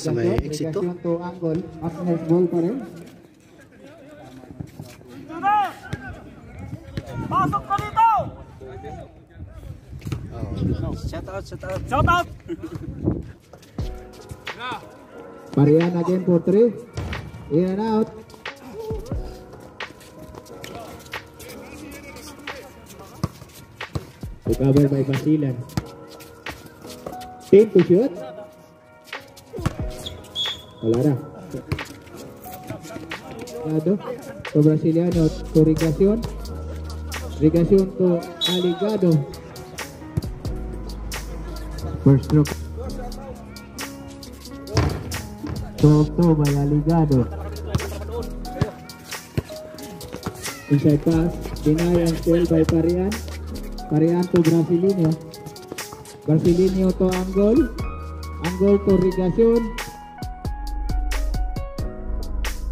ako sa may exit to. Pasok ka dito! Oh. Shout out, shout out. Shout out! Parian again for three. In and out. Recover by Basilan. 10 to shoot. Wala na. Lado. To Brasiliano. To Rigacion. Rigacion to Aligado. First stroke. Toto by Aligado. Inside pass. Deny and steal by Parian. Parian to Brasilinho. Brasilinho to Anggol. Anggol to Rigacion.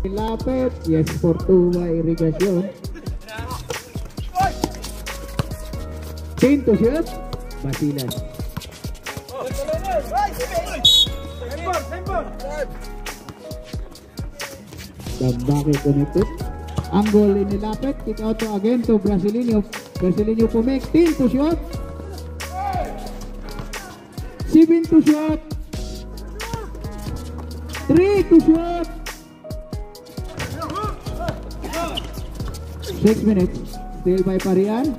Lapit. Yes, for two by Irrigation. Pin to shoot. Basilan. Dambaki connected. Anggol inilapit. Kick out to again to Brasilinho. Brasilinho pumek. Pin to shoot. Sibin to. Three to shoot. Six minutes. Still by Parian.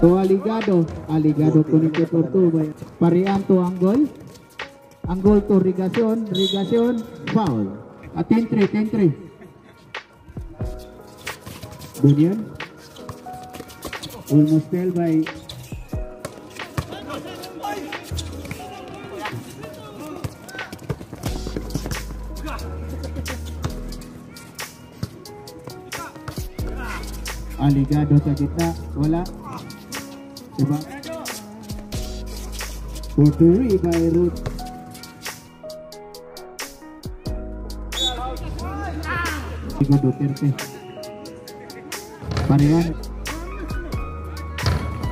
To Aligado. Aligado for two by Parian to Anggol. Anggol to Rigacion. Rigacion. Foul. At 10-3. 10-3. Bunyan. Almost still by aligado sa kita wala diba coba. Borduri Beirut. Tiga Duterte Pariwan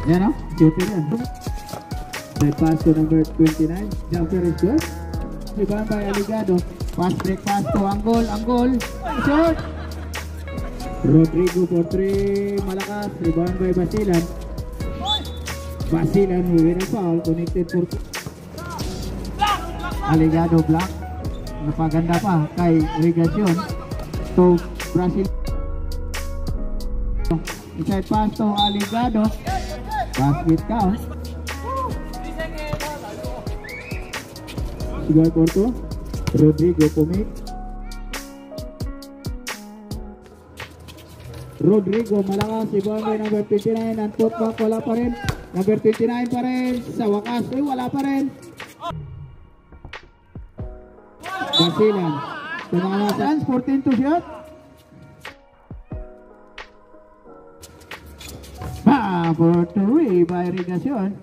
Ya no, Duterte Breakfast to number 29 Jumper is good Diba by Aligado Pass breakfast to Anggol. Anggol. Shot. Rodrigo for three. Malakas. Rebound by Basilan. Basilan win a foul. Connected for. Aligado block. Napaganda pa kay Rigacion. To Brazil. Inside pass to Aligado. Basket count. Sigal Porto. Rodrigo pumik. Rodrigo malakas si Bombay number 29 ang putback wala pa rin number 29 pa rin sa wakas eh wala pa rin Basilan tumama sa 14 to shot Ba, for two by Irrigation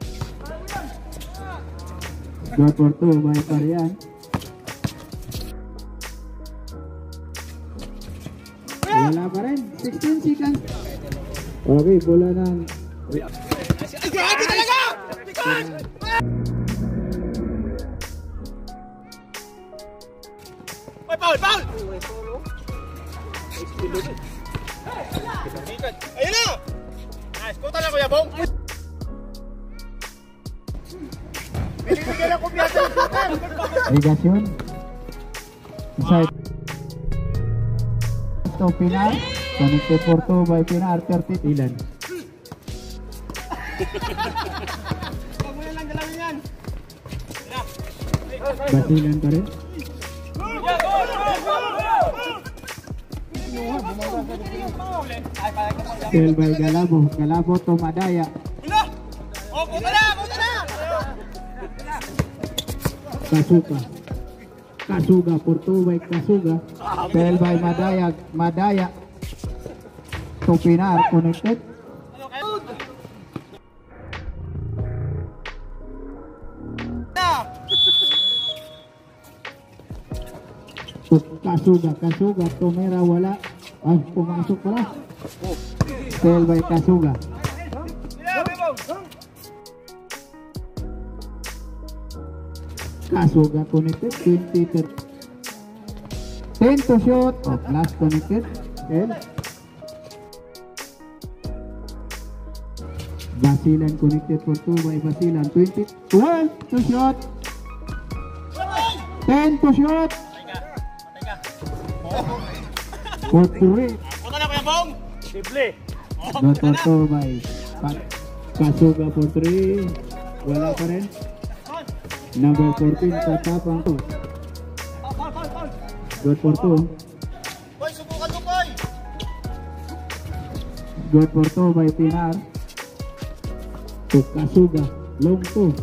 Score for two by Parian Wala pa rin. 16 seconds. Okay, bola ng... Ay, grabe talaga! May foul, foul! Ayun na! Nice, kuta na Kuya Bong. Binibigyan ng kumpiyansa ng shooter. Irrigation. Inside. To Pinar. Connected for two by Pinar. 30 ilan. Basilan pa rin. By Galabo. Galabo to Madaya. Wala! Kasuga. By Kasuga. Still by Madaya. Madaya. To Pinar. Connected. Kasuga. Kasuga. Tumera wala. Ay, pumasok pala. Still by Kasuga. Kasuga connected, 20 30. 10 to shoot, oh, last connected, 10. Basilan connected for 2 by Basilan, 20, 12 to shot. 10 to shot. For 3. Punta na Kuya Bong! Libre! Not for 2 by Kasuga for 3. Wala pa rin. Number 14, tatapang to. Good for 2. Boy, subukan mo, boy! Good for 2 by Pinar. To Kasuga. Long 2.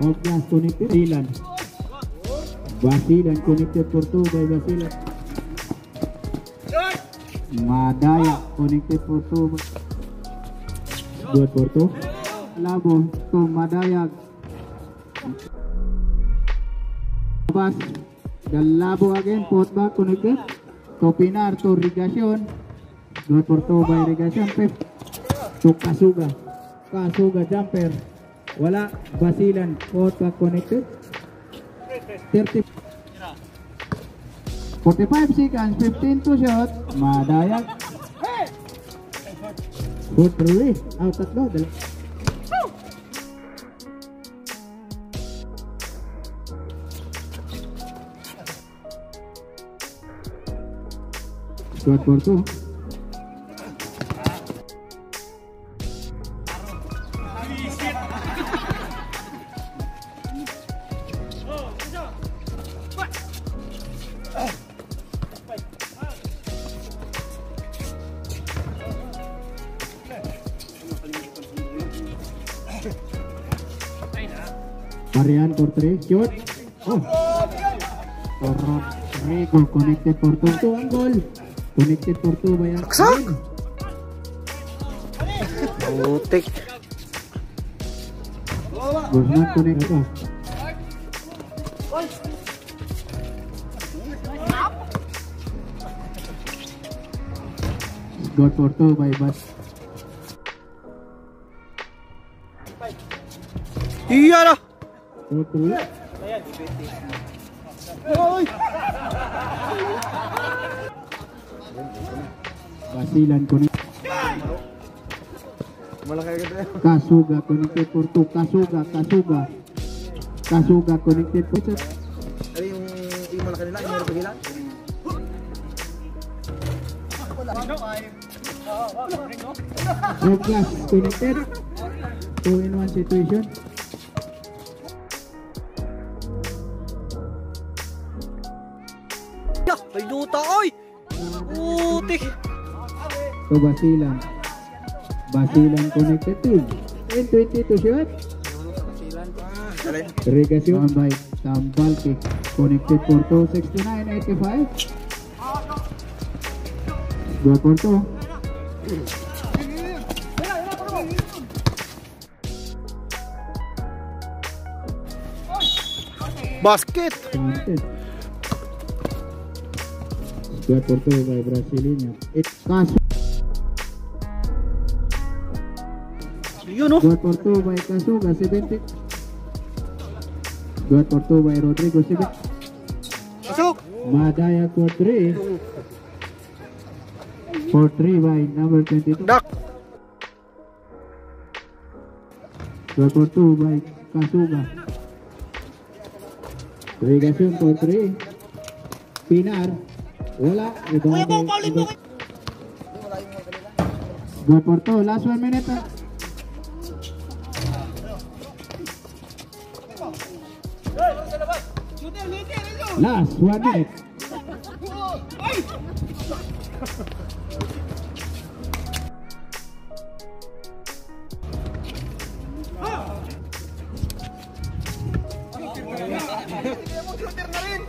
Off glass connected. Basilan. Basilan connected for 2 by Basilan. Madaya connected for 2. by- Good for 2. Labo to Madayag. Bas. Galabo again. Put back connected. To Pinar to Rigacion. Good for 2 by Rigacion. Fifth. To Kasuga. Kasuga jumper. Wala. Basilan. Put back connected. 30. 45 seconds. 15 to shot. Madayag. Good release. Out tatlo. buat Porto Marian Portre, shoot. Oh. rico conecte por tuan gol. Connected for bayar. by Saksak! Butik. Was not connected. Got for by bus. Iya lah. Betul. Basilan connected. Malaki agad eh. Kasuga connected for two. Kasuga, Kasuga. Kasuga connected for two. Ano yung yung malaki nila, yung meron pagilan? Red glass connected. Two in one situation. Ya, may duta oy. putik. So basilan. Basilan connected team. In 22 shot. Regression by Tambal kick. Connected Porto 69-85. Go Porto. Basket. Basket. buat Porto vibrasi linya it kasih Yo, no. Buat Porto by Kasu kasih bintik. Buat Porto by Rodrigo sih. Masuk. Madaya Quadri. Quadri by number 22. Dak. Buat Porto by Kasuga. Terima kasih Porto. Pinar. Wala. Kuya Bong, paulin mo. Go for 2. Last 1 minute. ah. Last 1 minute.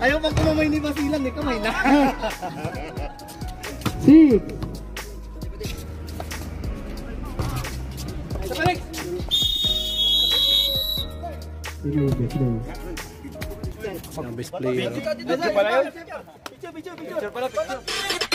Ayaw pag kumamay ni Basilan, eh, kamay na. Six. Sige, best player. Ang best player. Picture pala yun? Picture, picture, picture. Picture pala, picture.